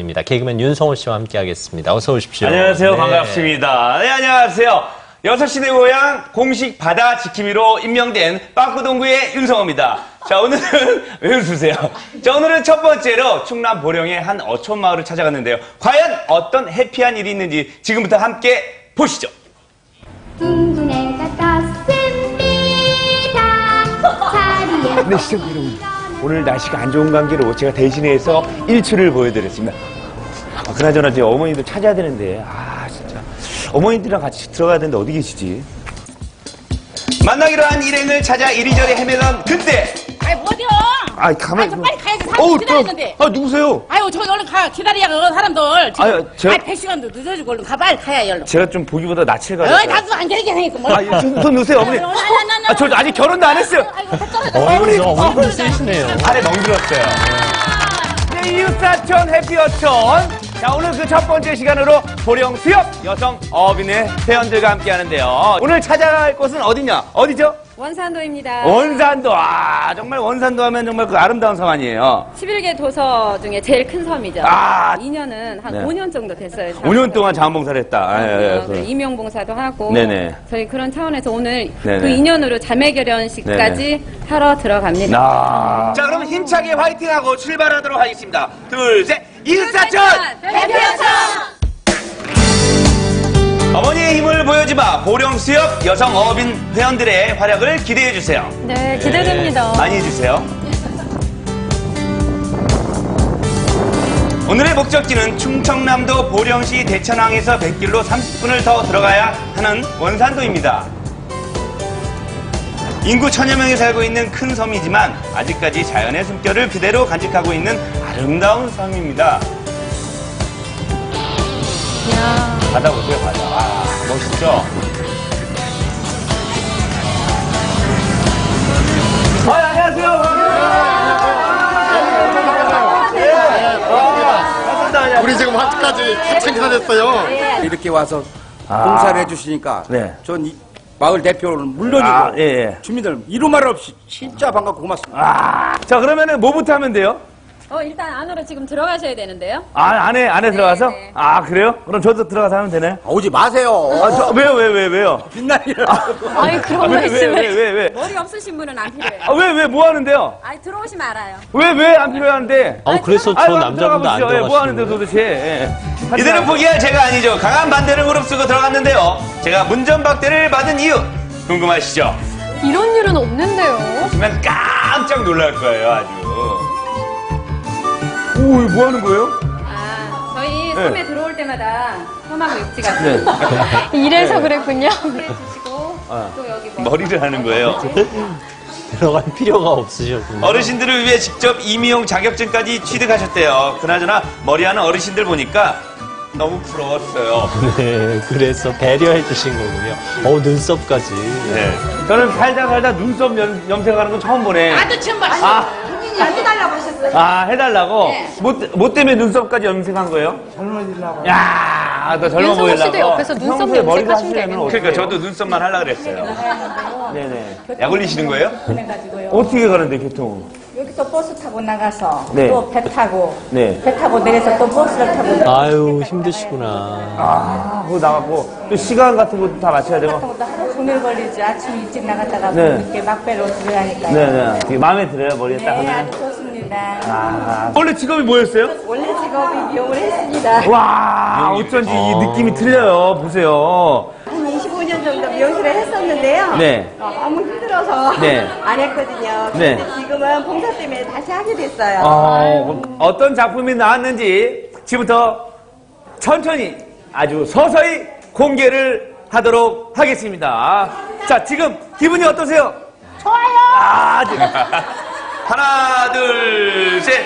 입니다. 개그맨 윤성호 씨와 함께하겠습니다. 어서 오십시오. 안녕하세요. 네. 반갑습니다. 네, 안녕하세요. 6시 내 고향 공식 바다 지킴이로 임명된 빠꾸동구의 윤성호입니다. 자, 오늘은, 왜 웃으세요? 자, 오늘은 첫 번째로 충남 보령의 한 어촌 마을을 찾아갔는데요. 과연 어떤 해피한 일이 있는지 지금부터 함께 보시죠. 둥근 애가 떴습니다. 자리에 네. 오늘 날씨가 안 좋은 관계로 제가 대신해서 일출을 보여드렸습니다. 아, 그나저나 이제 어머니들 찾아야 되는데, 아, 진짜. 어머니들이랑 같이 들어가야 되는데 어디 계시지? 만나기로 한 일행을 찾아 이리저리 헤매던 그때! 아이 어디요? 아, 가만히. 아, 좀 빨리 가야지. 사람 어우, 기다리는데. 아, 누구세요? 아유 저기 얼른 가 기다려야 그 사람들. 지금. 아유, 제가- 아이 백 시간도 늦어지고 얼른 가 빨리 가야 열로. 제가 좀 보기보다 낯을 어이 가지고. 나도 안 되게 생겼고 뭐. 아, 손, 손 놓으세요, 어머니. 아, 저 아직 결혼도 안 했어요. 아이고 햇떨어져. 어머니, 어머니 세시네요. 발에 멍들었어요. 네, 이웃사촌 해피어촌. 자, 오늘 그 첫 번째 시간으로 보령 수협 여성 어빈의 회원들과 함께 하는데요. 오늘 찾아갈 곳은 어디냐? 어디죠? 원산도입니다. 원산도. 아, 정말 원산도 하면 정말 그 아름다운 섬 아니에요. 11개 도서 중에 제일 큰 섬이죠. 아. 2년은 한 네. 5년 정도 됐어요. 5년 동안 자원봉사를 했다. 아, 예, 예, 그 그럼. 임용봉사도 하고 네네. 저희 그런 차원에서 오늘 네네. 그 인연으로 자매결연식까지 하러 들어갑니다. 아. 자, 그럼 힘차게 화이팅하고 출발하도록 하겠습니다. 둘, 셋. 이웃사촌! 어머니 보여주마 보령 수협 여성 어빈 회원들의 활약을 기대해 주세요. 네, 기대됩니다. 많이 해주세요. 오늘의 목적지는 충청남도 보령시 대천항에서 100길로 30분을 더 들어가야 하는 원산도입니다. 인구 천여 명이 살고 있는 큰 섬이지만 아직까지 자연의 숨결을 그대로 간직하고 있는 아름다운 섬입니다. 바다 보세요, 바다. 아, 멋있죠? 아, 안녕하세요. 우리 지금 하트까지 한참 기다렸어요. 이렇게 와서 아. 봉사를 해주시니까 네. 전 이 마을 대표는 물론이고 아, 예, 예. 주민들 이루 말 없이 진짜 반갑고 고맙습니다. 아, 자, 그러면은 뭐부터 하면 돼요? 어, 일단 안으로 지금 들어가셔야 되는데요. 아, 안에, 안에 들어가서? 네. 아, 그래요? 그럼 저도 들어가서 하면 되네. 오지 마세요. 아, 저, 왜요, 왜, 왜, 왜요? 빛나리라. 아이, 아, 그런 왜, 왜, 왜, 왜, 왜? 머리 없으신 분은 안 필요해요. 아, 왜, 왜, 뭐 하는데요? 아이, 들어오시면 알아요. 왜, 왜 안 필요한데? 어, 그래서 저 남자분도 안. 예, 뭐 하는데 들어가시는 도대체. 예. 이들은 포기할 제가 아니죠. 강한 반대를 무릅쓰고 들어갔는데요. 제가 문전박대를 받은 이유 궁금하시죠? 이런 일은 없는데요. 보시면 깜짝 놀랄 거예요, 아주. 오, 이거 뭐 하는 거예요? 아, 저희 네. 섬에 들어올 때마다 섬하고 육지가 네. 이래서 그랬군요. 해주시고 아. 또 여기 뭐 머리를 하는 거예요. 들어갈 필요가 없으셨군요. 어르신들을 위해 직접 임용 자격증까지 취득하셨대요. 그나저나 머리하는 어르신들 보니까 너무 부러웠어요. 네, 그래서 배려해 주신 거군요. 어, 눈썹까지. 네. 저는 살다 살다 눈썹 염, 염색하는 건 처음 보네. 나도 지금 봐. 아, 해달라고 하셨어요. 아 해달라고? 뭐, 뭐 때문에 눈썹까지 염색한 거예요? 젊어지려고. 야, 너 젊어 윤성호 보이려고. 옆에서 눈썹 평소에 머리 염색하시면 하시려면 되겠네요. 그러니까 저도 눈썹만 하려고 그랬어요. 네네. 약 올리시는 거예요? 어떻게 가는데, 교통? 여기서 버스 타고 나가서 네. 또 배 타고 네. 배 타고 내려서 또 버스를 타고 나가서 아유, 힘드시구나. 아, 그거 나가고, 또 시간 같은 것도 다 맞춰야 되고. 것도 하루 종일 걸리지 아침 일찍 나갔다가 네. 이렇게 막배로 들어가니까요. 네네. 되게 마음에 들어요, 머리에 딱 네, 하면. 아주 좋습니다. 아, 원래 직업이 뭐였어요? 원래 직업이 미용을 했습니다. 와, 어쩐지 이 느낌이 틀려요. 보세요. 한 25년 정도 미용실을 했었는데요. 네. 어, 너무 힘들어서 네. 안 했거든요. 네. 근데 지금은 봉사 때문에 다시 하게 됐어요. 어, 어떤 작품이 나왔는지 지금부터 천천히 아주 서서히 공개를 하도록 하겠습니다. 자, 지금 기분이 어떠세요? 좋아요. 아, 지금. 하나, 둘, 셋.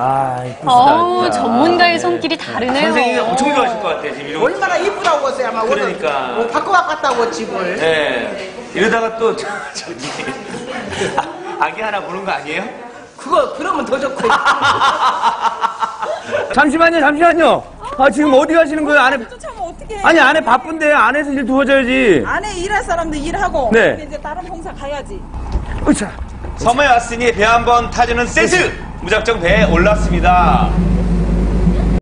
아, 이쁘시다. 어우. 전문가의 네. 손길이 다르네요. 선생님이 엄청 좋아하실 것 같아요, 지금 이런. 얼마나 이쁘다고 했어요, 아마. 그러니까. 뭐 바꿔 바꿨다고 집을. 네. 이러다가 또, 저, 저기, 아, 아기 하나 보는 거 아니에요? 그거, 그러면 더 좋고. 잠시만요, 잠시만요. 아, 지금 어디 가시는 거예요? 안에, 쫓아면 어떻게 아니, 안에 바쁜데, 안에서 일 도와줘야지. 안에 일할 사람도 일하고. 네. 이제 다른 봉사 가야지. 으차. 섬에 왔으니 배 한 번 타주는 센스! 무작정 배에 올랐습니다.